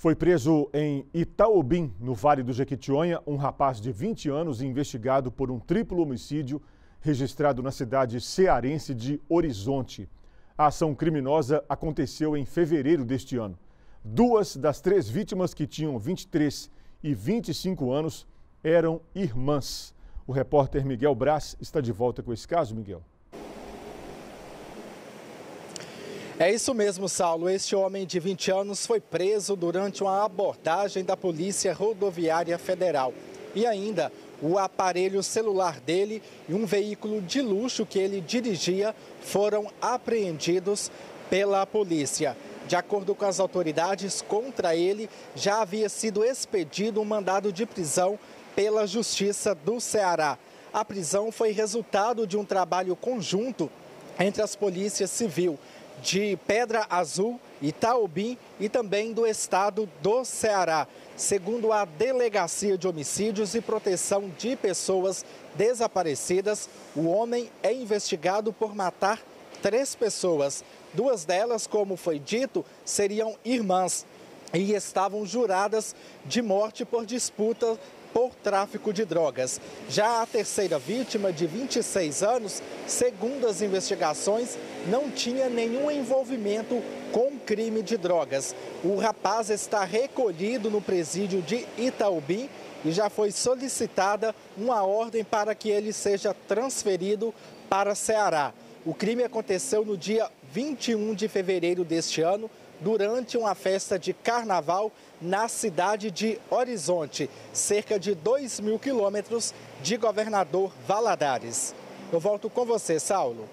Foi preso em Itaobim, no Vale do Jequitinhonha, um rapaz de 20 anos investigado por um triplo homicídio registrado na cidade cearense de Horizonte. A ação criminosa aconteceu em fevereiro deste ano. Duas das três vítimas, que tinham 23 e 25 anos, eram irmãs. O repórter Miguel Braz está de volta com esse caso, Miguel. É isso mesmo, Saulo. Este homem de 20 anos foi preso durante uma abordagem da Polícia Rodoviária Federal. E ainda, o aparelho celular dele e um veículo de luxo que ele dirigia foram apreendidos pela polícia. De acordo com as autoridades, contra ele já havia sido expedido um mandado de prisão pela Justiça do Ceará. A prisão foi resultado de um trabalho conjunto entre as polícias civil de Pedra Azul, Itaobim e também do estado do Ceará. Segundo a Delegacia de Homicídios e Proteção de Pessoas Desaparecidas, o homem é investigado por matar três pessoas. Duas delas, como foi dito, seriam irmãs e estavam juradas de morte por disputa por tráfico de drogas. Já a terceira vítima, de 26 anos, segundo as investigações, não tinha nenhum envolvimento com crime de drogas. O rapaz está recolhido no presídio de Itaubim e já foi solicitada uma ordem para que ele seja transferido para Ceará. O crime aconteceu no dia 21 de fevereiro deste ano, durante uma festa de carnaval na cidade de Horizonte, cerca de 2 mil quilômetros de Governador Valadares. Eu volto com você, Saulo.